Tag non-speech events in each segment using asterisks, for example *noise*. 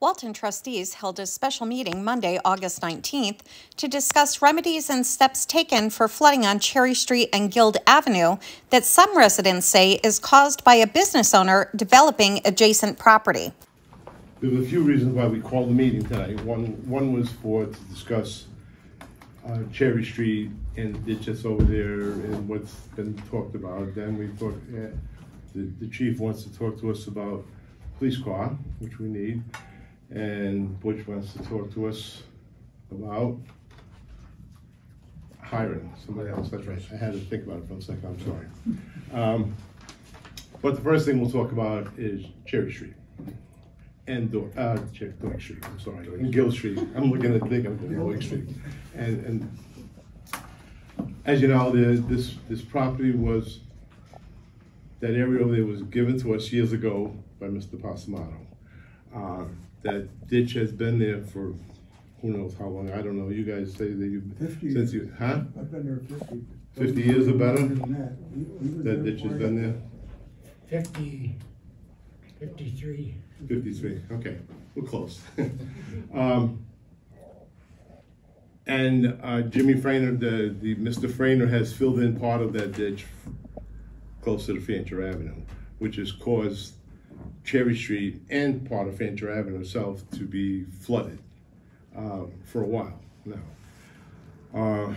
Walton trustees held a special meeting Monday, August 19th, to discuss remedies and steps taken for flooding on Cherry Street and Guild Avenue that some residents say is caused by a business owner developing adjacent property. There were a few reasons why we called the meeting tonight. One, one was for, to discuss uh, Cherry Street and ditches over there and what's been talked about. Then we thought, yeah, the, the chief wants to talk to us about police car, which we need. And Butch wants to talk to us about hiring somebody else, that's right. I had to think about it for a second, I'm sorry. Um, But the first thing we'll talk about is Cherry Street. And, Dor- uh, Cher- Dork Street, I'm sorry, and Gill Street. I'm looking at, thinking of Dork Street. And, and as you know, the, this, this property was, that area over there was given to us years ago by Mr. Passamato. Uh, That ditch has been there for who knows how long, I don't know, you guys say that you 50 since you huh? I've been there fifty. 50 years or better? That. He- he That ditch has been I- there? Fifty, fifty-three. Fifty-three, okay, we're close. *laughs* Um, And uh, Jimmy Frainer, the, the, Mr. Frainer has filled in part of that ditch close to the Fancher Avenue, which has caused Cherry Street and part of Fancher Avenue itself to be flooded um, for a while now. Uh,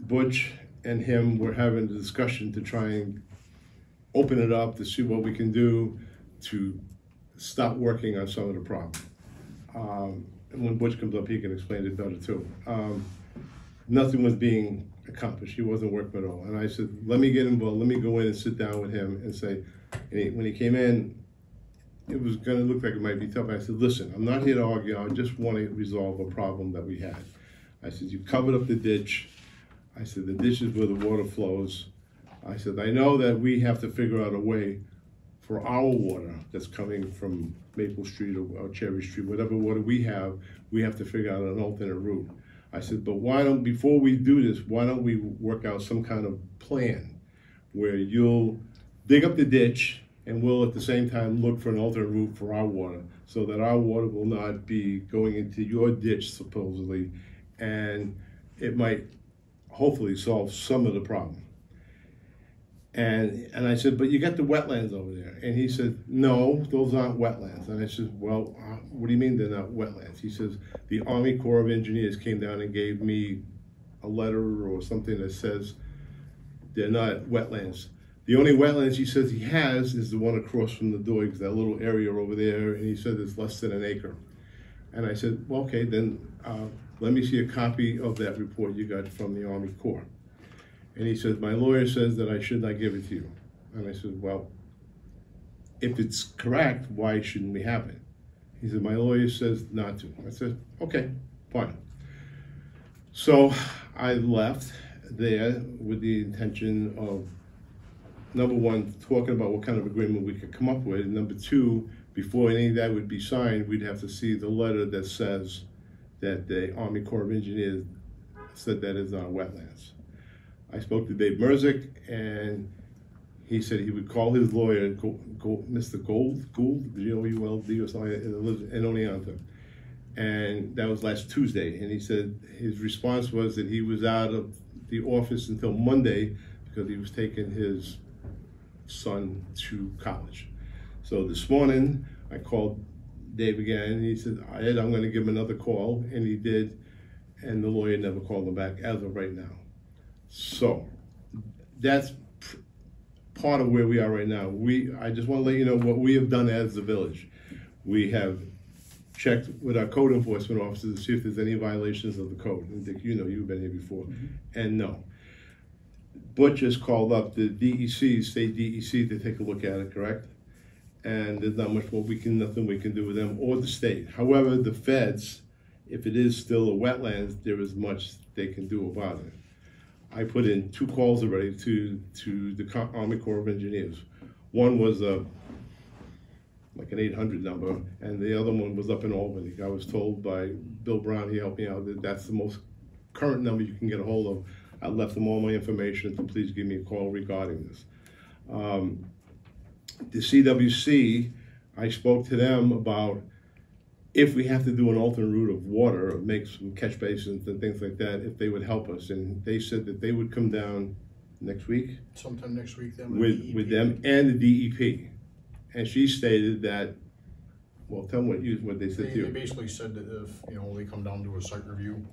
Butch and him were having a discussion to try and open it up to see what we can do to stop working on some of the problem. Um, and when Butch comes up, he can explain it better too. Um, nothing was being accomplished. He wasn't working at all. And I said, let me get involved. Let me go in and sit down with him and say, and he, when he came in, it was going to look like it might be tough. I said, listen, I'm not here to argue. I just want to resolve a problem that we had. I said, you covered up the ditch. I said, the ditch is where the water flows. I said, I know that we have to figure out a way for our water that's coming from Maple Street or, or Cherry Street, whatever water we have, we have to figure out an alternate route. I said, but why don't, before we do this, why don't we work out some kind of plan where you'll dig up the ditch and we'll at the same time look for an alternate route for our water so that our water will not be going into your ditch supposedly and it might hopefully solve some of the problem. And, and I said, but you got the wetlands over there. And he said, no, those aren't wetlands. And I said, well, uh, what do you mean they're not wetlands? He says, the Army Corps of Engineers came down and gave me a letter or something that says they're not wetlands. The only wetlands he says he has is the one across from the Doigs, that little area over there, and he said it's less than an acre. And I said, well, okay, then uh, let me see a copy of that report you got from the Army Corps. And he said, my lawyer says that I should not give it to you. And I said, well, if it's correct, why shouldn't we have it? He said, my lawyer says not to. I said, okay, fine. So I left there with the intention of, number one, talking about what kind of agreement we could come up with. And number two, before any of that would be signed, we'd have to see the letter that says that the Army Corps of Engineers said that is not wetlands. I spoke to Dave Merzick, and he said he would call his lawyer, Go- Go- Mr. Gold, Gould, G-O-U-L-D or something, and lives in Oneonta. And that was last Tuesday, and he said his response was that he was out of the office until Monday because he was taking his son to college. So this morning, I called Dave again, and he said, Ed, I'm gonna give him another call, and he did, and the lawyer never called him back as of right now. So, that's part of where we are right now. We, I just want to let you know what we have done as the village. We have checked with our code enforcement officers to see if there's any violations of the code. And Dick, you know, you've been here before, mm-hmm. and no. Butch has called up the DEC, state DEC, to take a look at it, correct? And there's not much more we can, nothing we can do with them or the state. However, the feds, if it is still a wetlands, there is much they can do about it. I put in two calls already to, to the Army Corps of Engineers. One was a, like an eight hundred number, and the other one was up in Albany. I was told by Bill Brown, he helped me out, that that's the most current number you can get a hold of. I left them all my information, to please give me a call regarding this. Um, The CWC, I spoke to them about if we have to do an alternate route of water, or make some catch basins and things like that, if they would help us. And they said that they would come down next week sometime next week then. with, with them and the DEP. And she stated that, well, tell them what you, what they said they to you. They basically said that if, you know, they come down to a site review,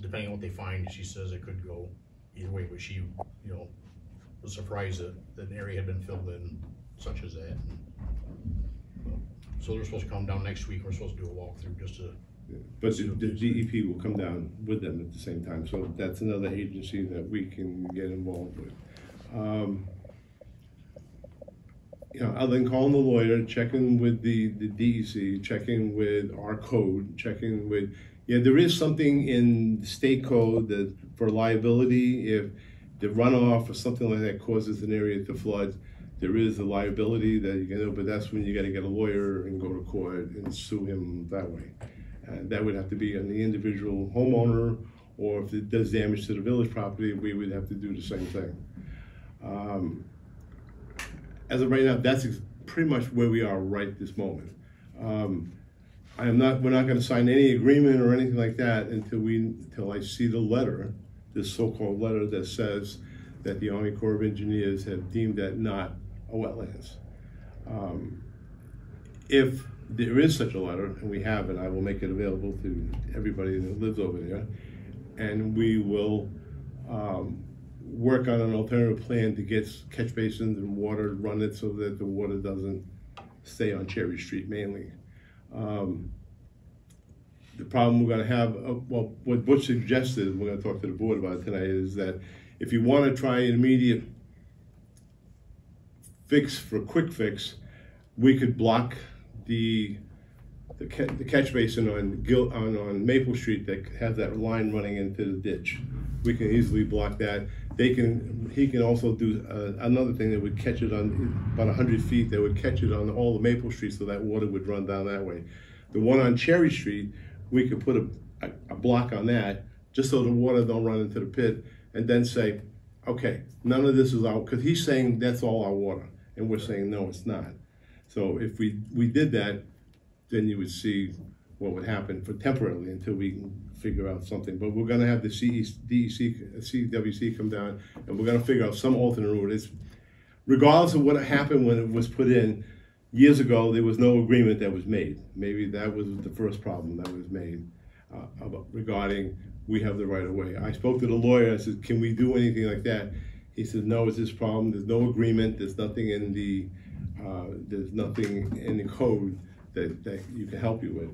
depending on what they find, she says it could go either way, but she, you know, was surprised that, that an area had been filled in such as that. So they're supposed to come down next week, we're supposed to do a walkthrough just to, But the, the DEP will come down with them at the same time, so that's another agency that we can get involved with. Um, You know, other than calling the lawyer, checking with the, the DEC, checking with our code, checking with, yeah, there is something in the state code that for liability, if the runoff or something like that causes an area to flood, there is a liability that you can do, but that's when you gotta get a lawyer and go to court and sue him that way. And that would have to be on the individual homeowner, or if it does damage to the village property, we would have to do the same thing. Um, As of right now, that's pretty much where we are right this moment. Um, I am not, we're not gonna sign any agreement or anything like that until we, until I see the letter, this so-called letter that says that the Army Corps of Engineers have deemed that not a wetlands. Um, If there is such a letter, and we have it, I will make it available to everybody that lives over there. And we will, um, work on an alternative plan to get catch basins and water, run it so that the water doesn't stay on Cherry Street mainly. Um, The problem we're gonna have, uh, well, what Butch suggested, we're gonna talk to the board about it tonight, is that if you wanna try an immediate fix for a quick fix, we could block the, the ca- the catch basin on Gil, on, on Maple Street that has that line running into the ditch. We can easily block that. They can, he can also do, uh, another thing that would catch it on, about a hundred feet, that would catch it on all the Maple Street, so that water would run down that way. The one on Cherry Street, we could put a, a, a block on that, just so the water don't run into the pit, and then say, okay, none of this is our, because he's saying that's all our water, and we're saying, no, it's not. So if we, we did that, then you would see what would happen for temporarily until we figure out something. But we're gonna have the CE, CWC come down, and we're gonna figure out some alternate route. It's, regardless of what happened when it was put in, years ago, there was no agreement that was made. Maybe that was the first problem that was made uh, about regarding, we have the right of way. I spoke to the lawyer, I said, can we do anything like that? He said, no, it's this problem, there's no agreement, there's nothing in the, uh, there's nothing in the code that, that you can help you with.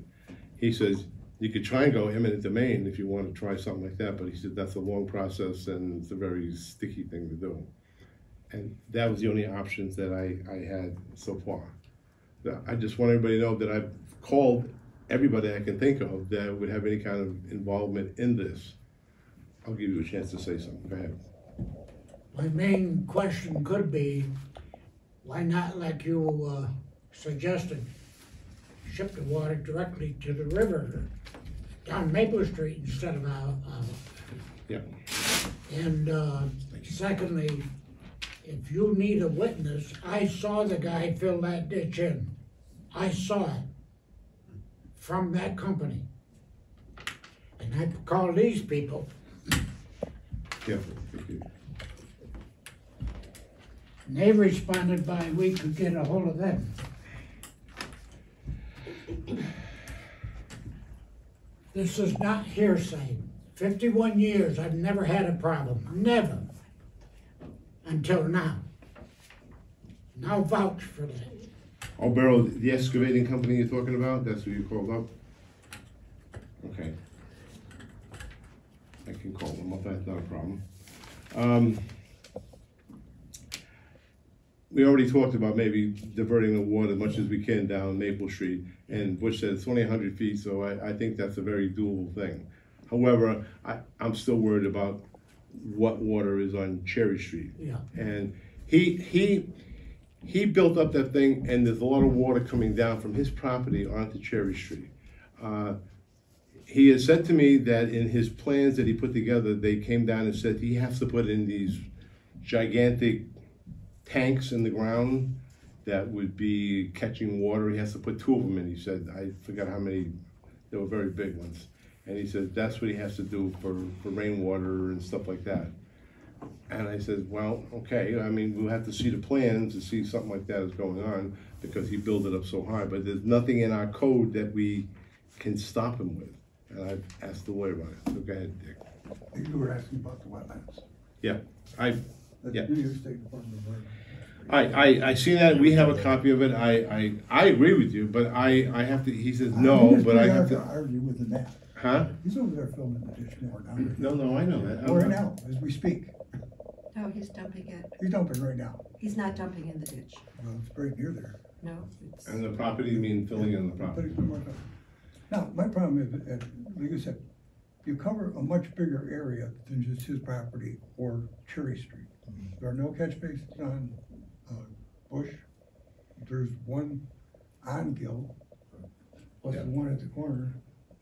He says, you could try and go eminent domain if you want to try something like that, but he said, that's a long process and it's a very sticky thing to do. And that was the only options that I, I had so far. I just want everybody to know that I've called everybody I can think of that would have any kind of involvement in this. I'll give you a chance to say something, go ahead. My main question could be, why not, like you, uh, suggested, ship the water directly to the river down Maple Street instead of out, out. Yeah. And, uh, secondly, if you need a witness, I saw the guy fill that ditch in. I saw it from that company. And I called these people, Yeah, and they responded by we could get a hold of them. *clears throat* This is not hearsay. Fifty-one years, I've never had a problem, never, until now. Now vouch for that. Oh, Barrow, the excavating company you're talking about, that's who you called up? Okay. I can call them up, that's not a problem. Um, we already talked about maybe diverting the water as much as we can down Maple Street, and Butch said it's only feet, so I, I think that's a very doable thing. However, I, I'm still worried about what water is on Cherry Street. Yeah. And he, he, he built up that thing and there's a lot of water coming down from his property onto Cherry Street. Uh, He has said to me that in his plans that he put together, they came down and said he has to put in these gigantic tanks in the ground that would be catching water. He has to put two of them in. He said, I forgot how many, they were very big ones. And he said, that's what he has to do for, for rainwater and stuff like that. And I said, well, okay, I mean, we'll have to see the plans to see something like that is going on because he built it up so high, but there's nothing in our code that we can stop him with. And I've asked the lawyer about it, so go ahead, Dick. You were asking about the wetlands. Yeah, I, That's Yeah. New York State Department of Environment. I, I, I see that, we have a copy of it, I, I, I agree with you, but I, I have to, he says no, but I have to to, argue with the net. huh? He's over there filming the ditch more now. No, no, I know that. I'm Right not- now, as we speak. No, he's dumping it. He's dumping right now. He's not dumping in the ditch. Well, it's right near there. No, it's, And the property, you mean filling in the But property? it's been working. Now, my problem is, that, like I said, you cover a much bigger area than just his property or Cherry Street. There are no catch basins on, uh, Bush. There's one on Gill, plus Yeah. the one at the corner,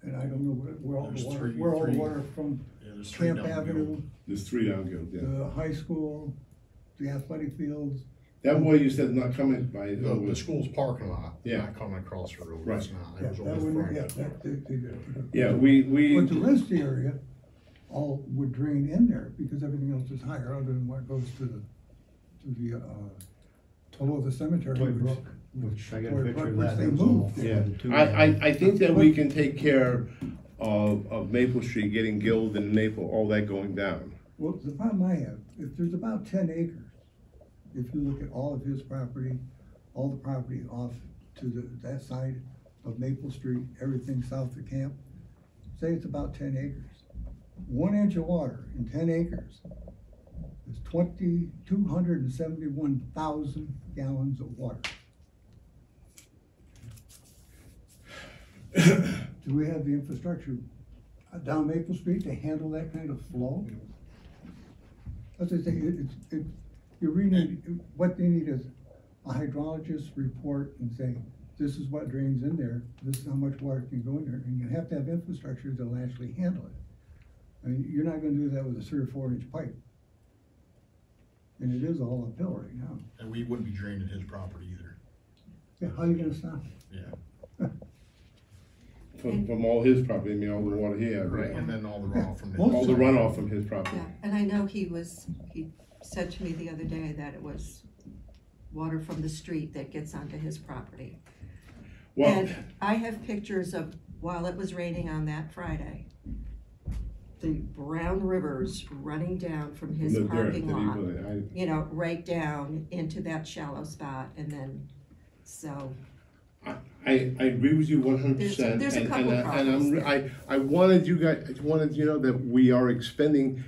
and I don't know where, where all the There's water, three- where all the three. water from Yeah, there's three Camp down the Avenue, middle. There's three down Guild, yeah. the high school, the athletic fields. That boy you said not coming by, The, the school's parking lot, Yeah. not coming across the road, Right. not, Yeah, it was that over one, yeah, front. that, they, they did. yeah, we, we, But the rest of the area all would drain in there because everything else is higher other than what goes to the, to the, uh, below the cemetery. Toy which- Brook, which I got a Toy picture Brook, of which that. they It was moved. yeah. the two I, I, I think that we can take care of, of Maple Street, getting Guild and Maple, all that going down. Well, the problem I have, if there's about ten acres, if you look at all of his property, all the property off to the, that side of Maple Street, everything south of camp, say it's about ten acres. One inch of water in ten acres is twenty, two hundred and seventy-one thousand gallons of water. Do we have the infrastructure down Maple Street to handle that kind of flow? The thing, it, it's, it, you really what they need is a hydrologist report and say, this is what drains in there, this is how much water can go in there, and you have to have infrastructure that'll actually handle it. I mean, you're not gonna do that with a three or four inch pipe. And it is all uphill right now. And we wouldn't be draining his property either, Yeah, how are you gonna stop it? yeah. *laughs* From, from all his property, I mean, all the water he had, Right, right? and then all the runoff from the. All the runoff from his property. yeah, and I know he was, he said to me the other day that it was water from the street that gets onto his property. Well, And I have pictures of, while it was raining on that Friday, the brown rivers running down from his the dirt that parking he lot, put in, you know, right down into that shallow spot, and then, so, I, I, I agree with you one hundred percent. There's- there's a and couple and I- And I'm, problems I, I wanted you guys, I wanted, you know, that we are expending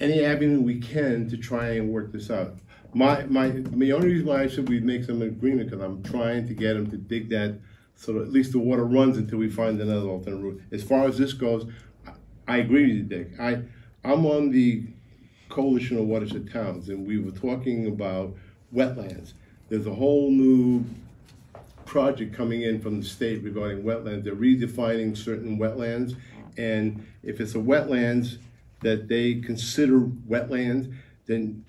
any avenue we can to try and work this out. My, my, the only reason why I said we'd make some agreement, because I'm trying to get them to dig that, so that at least the water runs until we find another alternate route. As far as this goes, I- agree with you, Dick. I, I'm on the coalition of watershed towns, and we were talking about wetlands. There's a whole new project coming in from the state regarding wetlands. They're redefining certain wetlands. And if it's a wetlands that they consider wetlands, then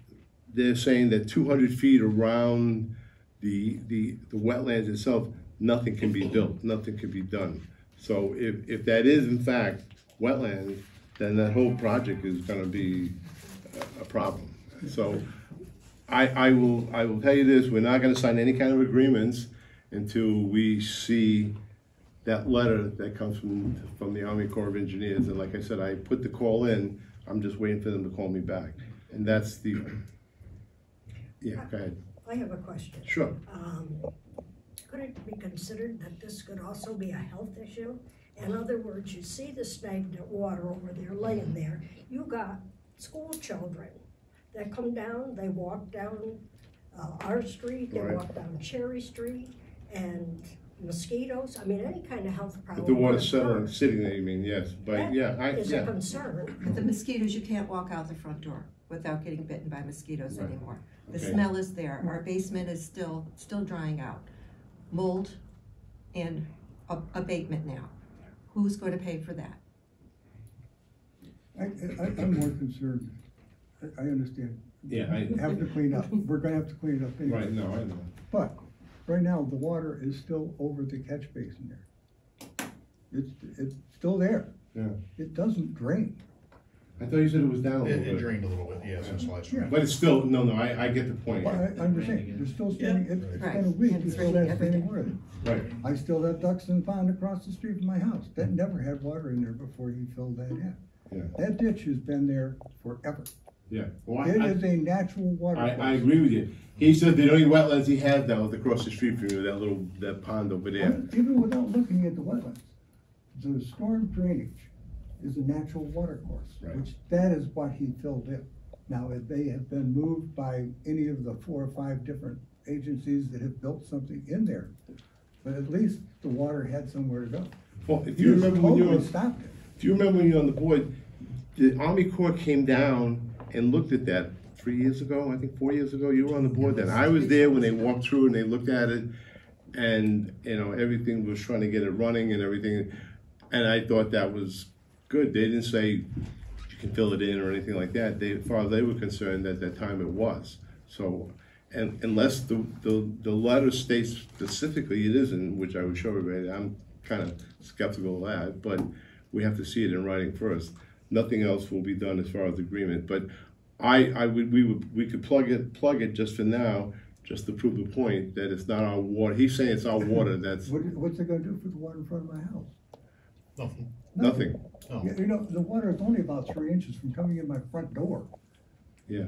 they're saying that two hundred feet around the, the, the wetlands itself, nothing can be built, nothing can be done. So if, if that is in fact wetlands, then that whole project is gonna be a, problem. So I, I will, I will tell you this, we're not gonna sign any kind of agreements until we see that letter that comes from, from the Army Corps of Engineers, and like I said, I put the call in, I'm just waiting for them to call me back, and that's the, yeah, go ahead, I have a question. sure. Um, Could it be considered that this could also be a health issue? In other words, you see the stagnant water over there laying there, you got school children that come down, they walk down uh, our street, they Right. walk down Cherry Street, and mosquitoes, I mean, any kind of health problem. If the water's could settling, occur. sitting there, you mean, yes, but yeah, I, Is a yeah, concern. But the mosquitoes, you can't walk out the front door without getting bitten by mosquitoes Right. anymore. The Okay. smell is there, our basement is still, still drying out. Mold and a- abatement now. Who's gonna pay for that? I, I, I'm more concerned, I, I understand Yeah, I, have to clean up. We're gonna have to clean it up anyway. right, no, I know. But, right now, the water is still over the catch basin there. It's, it's still there. Yeah. It doesn't drain. I thought you said it was down a It, little it bit. drained a little bit, yeah, since last Yeah. rain. But it's still, no, no, I, I get the point. But I, I understand, there's still standing, it's, it's Right. been a week, And you it's still raining have standing water. Right, I still have ducks and pond across the street from my house. That never had water in there before he filled that in. yeah, That ditch has been there forever. yeah. Well, It I- is a natural water I, I agree with you. He said the only wetlands he has now is across the street from you, that little, that pond over there. Even without looking at the wetlands, the storm drainage is a natural water course, Right. which that is what he filled in. Now, if they have been moved by any of the four or five different agencies that have built something in there, but at least the water had somewhere to go. Well, if you remember when you were, totally stopped it. if you remember when you were on the board, the Army Corps came down and looked at that three years ago, I think four years ago, you were on the board then. I was there when they walked through and they looked at it and, you know, everything was trying to get it running and everything. And I thought that was good. They didn't say you can fill it in or anything like that. They, as far as they were concerned, at that time it was. So, and unless the, the, the letter states specifically it isn't, which I would show everybody, I'm kind of skeptical of that, but we have to see it in writing first. Nothing else will be done as far as agreement, but I, I would, we would, we could plug it, plug it just for now, just to prove the point that it's not our water. He's saying it's our water, that's What, what's it gonna do for the water in front of my house? Nothing, nothing, no. You you know, the water is only about three inches from coming in my front door. yeah.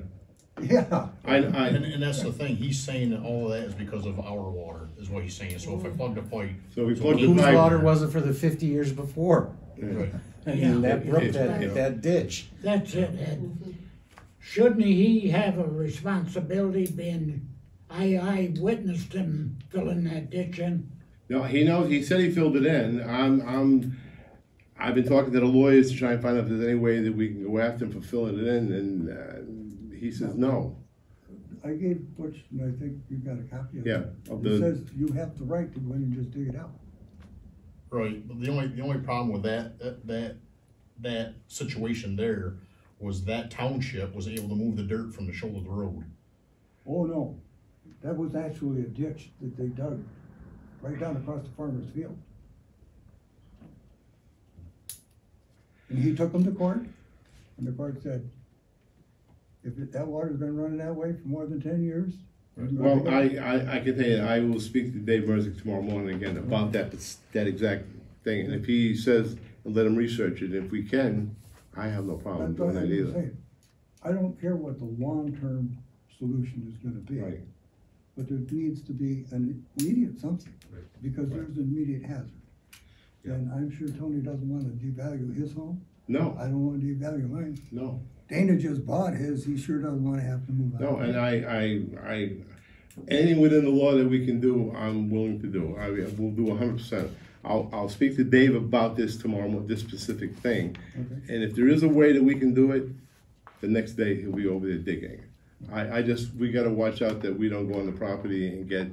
Yeah. I, And, I, and that's the thing, he's saying that all of that is because of our water, is what he's saying, so if I plug the pipe. So we plugged the Whose pipe. water was it for the fifty years before? Right. I mean, that brook, Yeah. that, that ditch. That's it, Ed. Shouldn't he have a responsibility being, I, I witnessed him filling that ditch in? No, he knows, he said he filled it in, I'm, I'm, I've been talking to the lawyers to try and find out if there's any way that we can go after him for filling it in, and, uh, he says no. I gave Butch, and I think you got a copy of it. Yeah, of It says you have the right to go in and just dig it out. Right, but the only, the only problem with that, that, that, that situation there was that township was able to move the dirt from the shoulder of the road. Oh, no, that was actually a ditch that they dug right down across the farmer's field. And he took them to court, and the court said, if it- that water's been running that way for more than ten years. gonna Well, it I. I, I can tell you, I will speak to Dave Merzick tomorrow morning again about that, that exact thing, and if he says, let him research it, if we can, I have no problem That's what doing I that either. saying. I don't care what the long-term solution is gonna be. Right. But there needs to be an immediate something, because there's an immediate hazard. And I'm sure Tony doesn't wanna devalue his home, No. I don't wanna devalue mine. no. Dana just bought his, he sure doesn't wanna have to move out. No, and I, I, I, anything within the law that we can do, I'm willing to do. I will do hundred percent. I'll, I'll speak to Dave about this tomorrow, this specific thing. Okay. And if there is a way that we can do it, the next day he'll be over there digging. I, I just, we gotta watch out that we don't go on the property and get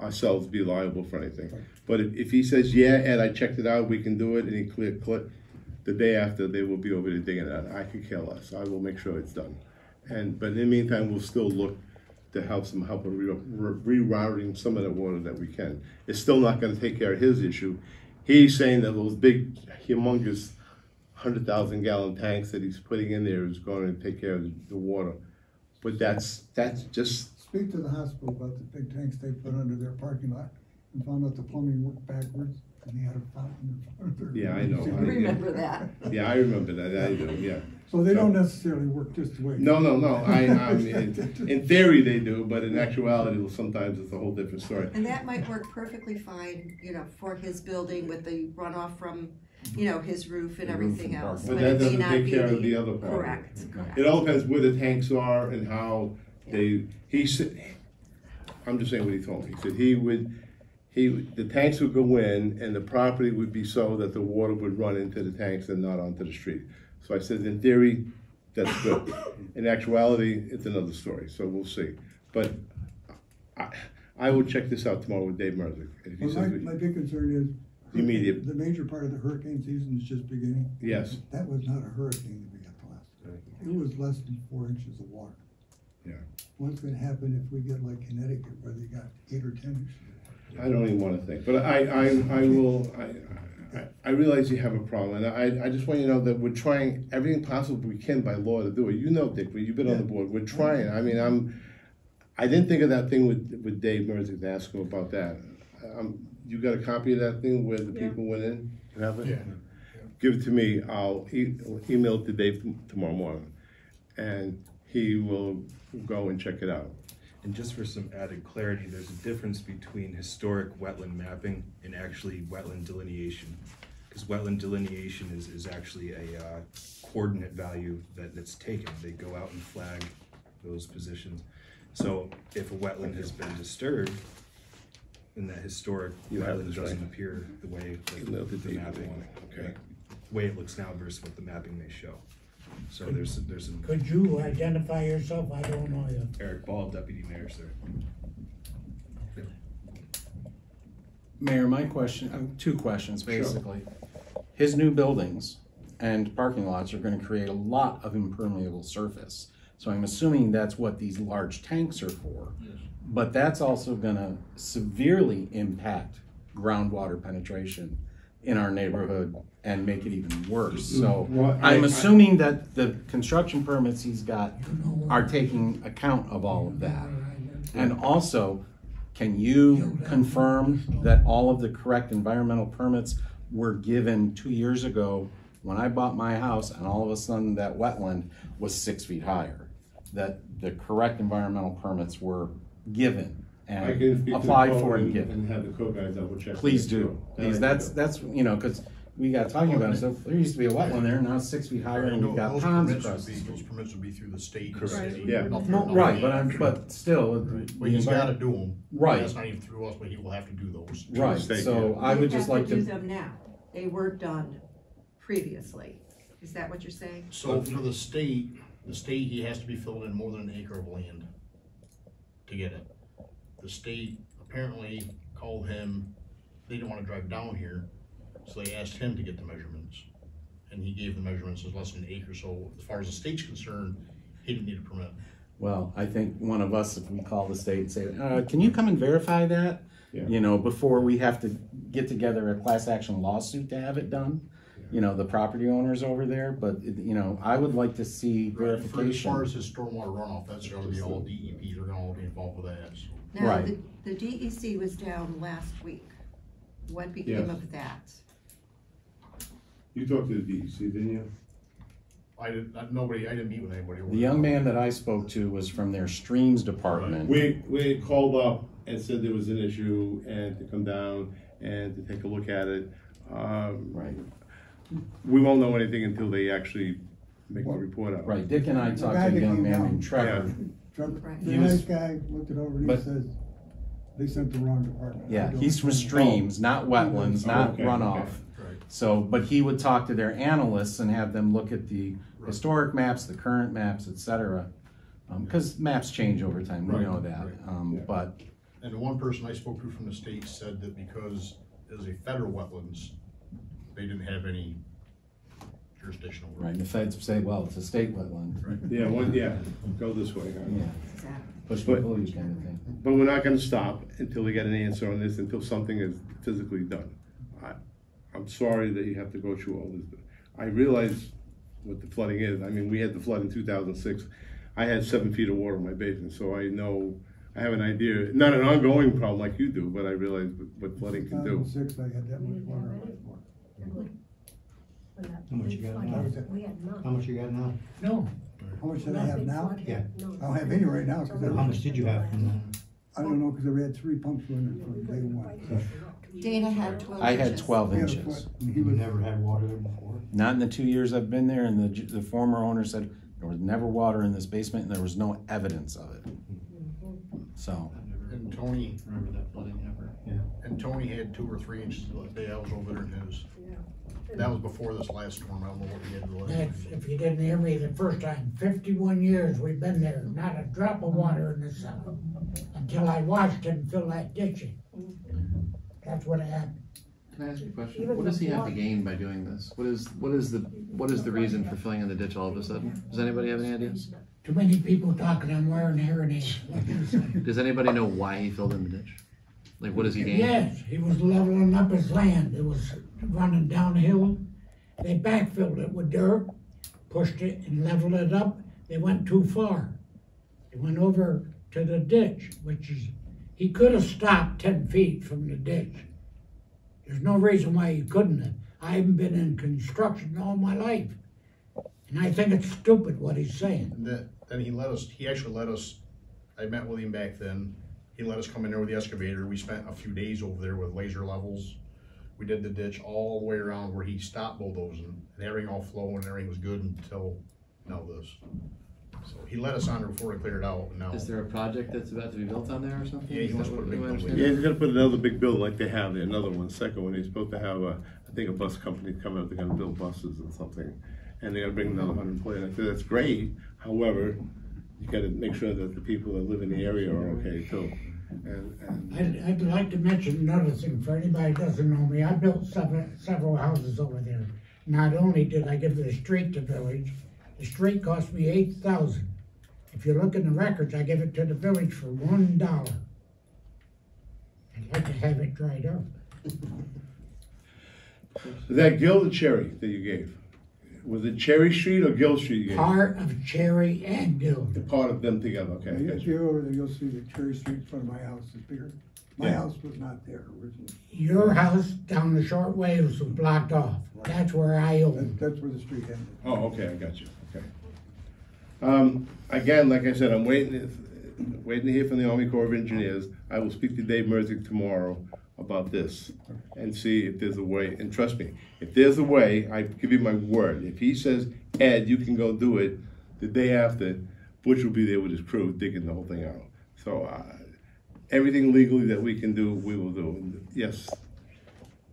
ourselves be liable for anything. But if, if he says, yeah, Ed, I checked it out, we can do it, and he clear, click, the day after, they will be over there digging it out. I could care less. I will make sure it's done. And, but in the meantime, we'll still look to help some, help in re- re- rerouting some of the water that we can. It's still not gonna take care of his issue. He's saying that those big humongous hundred thousand gallon tanks that he's putting in there is going to take care of the, the water. But that's, that's just, Speak to the hospital about the big tanks they put under their parking lot, and found out the plumbing worked backwards, and they had a fountain in front of their. Yeah, I know. *laughs* I- Remember that? yeah, I remember that, I do, yeah. So they don't necessarily work just the way. No, no, no, I, *laughs* I mean, in, in theory they do, but in actuality, well, sometimes it's a whole different story. And that might work perfectly fine, you know, for his building with the runoff from, you know, his roof and The everything and else. But it that may doesn't not take be care of the other part. Correct, correct. It all depends where the tanks are and how they, he said, I'm just saying what he told me. He said he would, he, the tanks would go in and the property would be so that the water would run into the tanks and not onto the street. So I said, in theory, that's good. In actuality, it's another story, so we'll see. But I, I will check this out tomorrow with Dave Merzick. And if he Well, my, says, my big concern is. Immediate. The major part of the hurricane season is just beginning. yes, That was not a hurricane that we got the last. It was less than four inches of water. Yeah. What's gonna happen if we get like Connecticut where they got eight or ten inches? I don't even wanna think, but I, I, I will, I, I, I realize you have a problem, and I, I just want you to know that we're trying everything possible we can by law to do it. You know, Dick, you've been on the board, we're trying, I mean, I'm, I didn't think of that thing with, with Dave Merzick to ask him about that. Um, you got a copy of that thing where the Yeah. people went in? You have it? Yeah. Give it to me, I'll e- email it to Dave tomorrow morning, and he will go and check it out. And just for some added clarity, there's a difference between historic wetland mapping and actually wetland delineation. Because wetland delineation is, is actually a uh, coordinate value that, that's taken. They go out and flag those positions. So if a wetland has been disturbed, then that historic You have wetland doesn't right? appear the way that the Dave mapping, okay. the way it looks now versus what the mapping may show. So there's, there's some, Could you identify yourself? I don't know you. Eric Ball, Deputy Mayor, sir. Mayor, my question, uh, two questions, basically. His new buildings and parking lots are gonna create a lot of impermeable surface. So I'm assuming that's what these large tanks are for. But that's also gonna severely impact groundwater penetration in our neighborhood and make it even worse. So mm-hmm. Well, I- I'm I- assuming that the construction permits he's got are taking account of all of that. And also, can you confirm that all of the correct environmental permits were given two years ago when I bought my house and all of a sudden that wetland was six feet higher? That the correct environmental permits were given I can and speak to the applied code for and and- given? And have the code guys double check. Please that, do, too. That I please, can that's, do. that's, you know, cause we got talking about it, so there used to be a wetland there, now it's six feet higher and we've got Those ponds permits across would the be- street. Those permits would be through the state. and Correct. city, Yeah. nothing- No, nothing right, but I'm, but still. But he's gotta do them. Right. That's not even through us, but he will have to do those. Right, State, so. I would They just have to Do to, them now. They were done previously. Is that what you're saying? So for the state, the state, he has to be filling in more than an acre of land to get it. The state apparently called him, they didn't wanna drive down here, so they asked him to get the measurements. And he gave the measurements as less than an acre, so as far as the state's concerned, he didn't need a permit. well, I think one of us, if we call the state and say, uh, can you come and verify that? Yeah. You know, before we have to get together a class action lawsuit to have it done, you know, the property owners over there, but, it- you know, I would like to see For- As far verification. as his stormwater runoff, that's gonna be all DEP, they're gonna all be involved with that, so. Now, Right. the, the DEC was down last week. What became Yes. of that? You talked to the DEC, didn't you? I didn't, I- nobody, I didn't meet with anybody. The young man that I spoke to was from their streams department. We, we called up and said there was an issue and to come down and to take a look at it. Um, Right, we won't know anything until they actually make the report out. right, Dick and I talked guy to a that young came man down. named Trevor. Trevor, Right. the He was- nice guy looked it over, and he But- says, they sent the wrong department. I Yeah, don't he's from understand. streams, not wetlands, Oh, not okay, runoff. okay. Right. So, but he would talk to their analysts and have them look at the historic maps, the current maps, et cetera. Um, cause maps change over time, we Right, know that, right. um, Yeah. but, And the one person I spoke to from the state said that because it was a federal wetlands, they didn't have any jurisdictional. over right, it. the feds say, well, it's a state wetland. Right. Yeah, one, yeah, go this way. huh? Yeah, push But- the pull you kind of thing. But we're not gonna stop until we get an answer on this, until something is physically done. I, I'm sorry that you have to go through all this. but I realize what the flooding is. I mean, we had the flood in two thousand six. I had seven feet of water in my basement, so I know, I have an idea, not an ongoing problem like you do, but I realize what- what flooding can do. 2006, I had that much water on my floor. When that How much you got flood now? We had none. How much you got now? No, How much did I have big now? flood Yeah. none. I don't have any right now, because How much did you have from that? I don't know, because I had three pumps running from day one. Dana had twelve I had inches. twelve We had a inches. foot, and He You was, never had water there before? Not in the two years I've been there, and the, j- the former owner said there was never water in this basement, and there was no evidence of it. So, And Tony, Remember that flooding ever? Yeah. and Tony had two or three inches the day I was over there in his. That was before this last storm, I don't know what we had the last. that's, if you didn't hear me the first time, fifty-one years we've been there, not a drop of water in the cellar. Until I watched him fill that ditch in. That's what happened. Can I ask you a question? Even What does he have to gain by doing this? What is, what is the, what is the reason for filling in the ditch all of a sudden? Does anybody have any ideas? Too many people talking, I'm wearing hearing aids. What can you say? Does anybody know why he filled in the ditch? Like, what does he gain? Yes, he was leveling up his land. It was running downhill. They backfilled it with dirt, pushed it and leveled it up. They went too far. They went over to the ditch, which is, he could have stopped ten feet from the ditch. There's no reason why he couldn't have. I haven't been in construction all my life. And I think it's stupid what he's saying. And then, then he let us, he actually let us, I met with him back then. He let us come in there with the excavator. We spent a few days over there with laser levels. We did the ditch all the way around where he stopped bulldozing and everything all flowing and everything was good until now this. So he let us on there before he cleared it out and now. Is there a project that's about to be built on there or something? Yeah, he Is wants that to put a what- big am building. understanding? Yeah, he's gonna put another big building like they have there, another one, second one, he's supposed to have a, I think a bus company coming up, they're gonna build buses and something. And they're gonna bring another hundred employees, I said, that's great, however, you gotta make sure that the people that live in the area are okay too. And, and, I'd, I'd like to mention another thing for anybody who doesn't know me. I built several, several houses over there. Not only did I give the street to the village, the street cost me eight thousand. If you look in the records, I gave it to the village for one dollar. I'd like to have it dried up. that Gill or Cherry that you gave? Was it Cherry Street or Gill Street you gave? Part of Cherry and Gill. The part of them together, okay. I got If you. you go over there, you'll see that Cherry Street in front of my house is bigger. My Yeah. house was not there originally. Your house down the short ways was blocked off. That's where I That, own. that's where the street ended. Oh, okay, I got you, okay. Um, again, like I said, I'm waiting, waiting to hear from the Army Corps of Engineers. I will speak to Dave Merzick tomorrow about this and see if there's a way, and trust me, if there's a way, I give you my word, if he says, Ed, you can go do it, the day after, Butch will be there with his crew digging the whole thing out. So, uh, everything legally that we can do, we will do. Yes,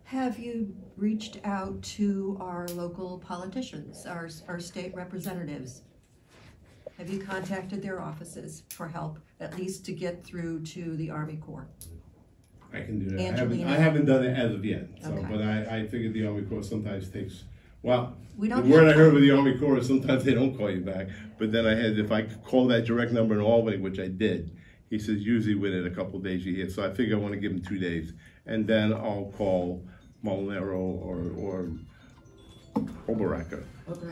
Have you reached out to our local politicians, our, our state representatives? Have you contacted their offices for help, at least to get through to the Army Corps? I can do that. I haven't, I haven't done it as of yet, so, Okay. but I, I figured the Army Corps sometimes takes, well, We the don't word I heard with the Army Corps is sometimes *laughs* they don't call you back, but then I had, if I could call that direct number in Albany, which I did, he says usually within a couple of days you hear, so I figure I wanna give him two days. And then I'll call Molinaro or, or Oberacker,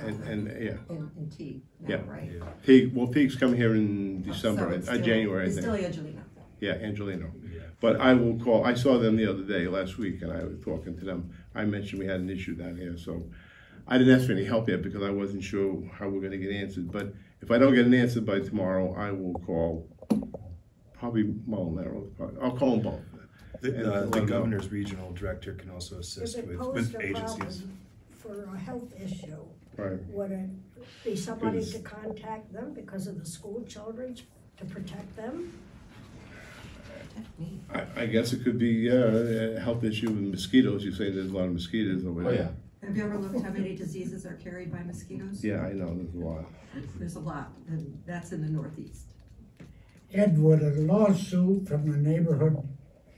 and, and, yeah, And, in T, now, Yeah. right? Peak, well, Peak's coming here in December, So it's uh, still- January, I think. still Angelina. Yeah, Angelino. But I will call, I saw them the other day, last week, and I was talking to them. I mentioned we had an issue down here, so I didn't ask for any help yet because I wasn't sure how we're gonna get answered. But if I don't get an answer by tomorrow, I will call probably Molinaro. I'll call them both. The, And uh, let the them know. governor's regional director can also If assist it with, posed with a agencies. problem for a health issue, Right. would it be somebody Because- to contact them because of the school children to protect them? Me. I, I guess it could be, uh, a health issue with mosquitoes. You say there's a lot of mosquitoes over there. Oh, there. yeah. Have you ever looked how many diseases are carried by mosquitoes? Yeah, I know, there's a lot. There's a lot, and that's in the northeast. Ed, would a lawsuit from the neighborhood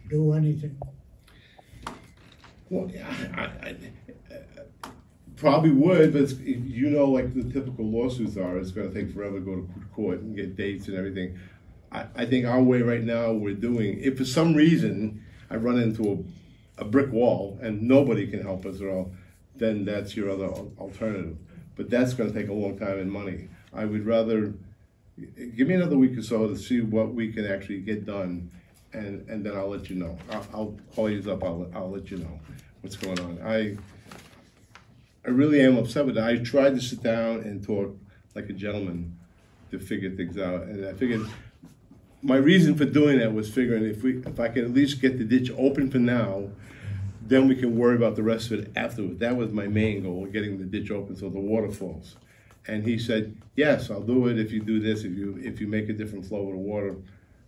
do anything? Well, yeah, I, I, I probably would, but it's, you know, like the typical lawsuits are, it's gonna take forever to go to court and get dates and everything. I, I think our way right now, we're doing, if for some reason I run into a, a brick wall and nobody can help us at all, then that's your other alternative. But that's gonna take a long time and money. I would rather, give me another week or so to see what we can actually get done, and, and then I'll let you know. I'll, I'll call you up, I'll, I'll let you know what's going on. I, I really am upset with it. I tried to sit down and talk like a gentleman to figure things out, and I figured, my reason for doing that was figuring if we, if I could at least get the ditch open for now, then we can worry about the rest of it afterward. That was my main goal, getting the ditch open so the water flows. And he said, yes, I'll do it if you do this, if you, if you make a different flow of the water,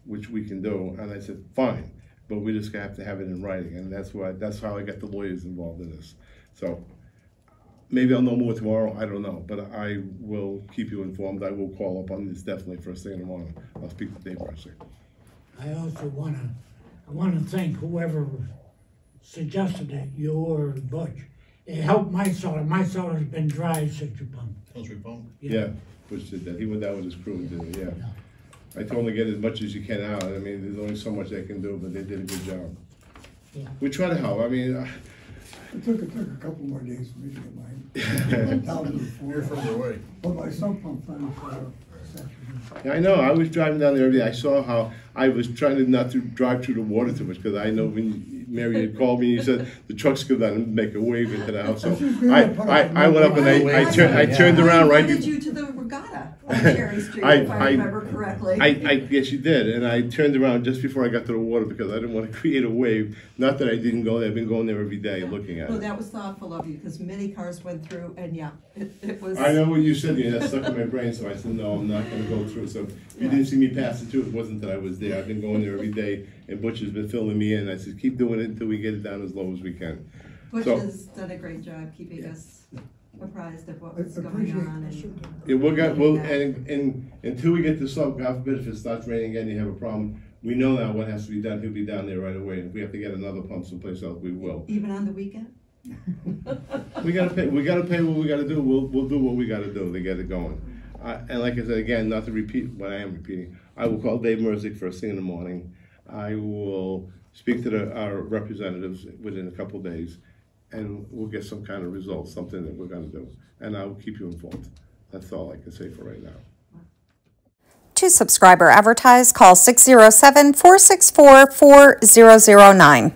which we can do. And I said, fine, but we just have to have it in writing. And that's why, that's how I got the lawyers involved in this. So maybe I'll know more tomorrow, I don't know, but I will keep you informed. I will call up on this definitely first thing in the morning. I'll speak to Dave Merzick. I also wanna, I wanna thank whoever suggested it, you or Butch. it helped my cellar, my cellar's been dry since you pumped. Once we pump, Yeah, Butch did that. He went down with his crew and did it, yeah. I told him to get as much as you can out. I mean, there's only so much they can do, but they did a good job. Yeah. We try to help. I mean, uh, It took, it took a couple more days for me to get mine *laughs* down to the you're floor. further away. But my sump pump finally shut up. Yeah, I know. I was driving down there every day. I saw how I was trying to not to drive through the water too much because I know when you, Mary had called me, you said the trucks come down and make a wave into the house. So I, I, I went up and I, I turned, I turned around right. I you to the regatta *laughs* on Cherry Street, I- if I I- remember correctly. I, I, yes, you did, and I turned around just before I got to the water because I didn't want to *laughs* create a wave. Not that I didn't go there, I've been going there every day looking at Well, it. Well, that was thoughtful of you, because many cars went through, and yeah, it, it was. I know what you said, that stuck in my brain, so I said, no, I'm not gonna go through. So if you didn't see me pass it through, it wasn't that I was there. I've been going there every day, and Butch has been filling me in. I said, keep doing it until we get it down as low as we can. Butch so- has done a great job keeping us apprised of what was going appreciate- on, and Yeah, we'll get, we'll, and, and until we get this up, God forbid, if it starts raining again, you have a problem, we know now what has to be done, he'll be down there right away, and if we have to get another pump someplace else, we will. even on the weekend. We gotta pay, we gotta pay what we gotta do, we'll, we'll do what we gotta do to get it going. Uh, and like I said, again, not to repeat what I am repeating, I will call Dave Merzick first thing in the morning. I will speak to the, our representatives within a couple of days, and we'll get some kind of result, something that we're gonna do. And I will keep you informed, that's all I can say for right now. To subscribe or advertise, call 607 464 4009.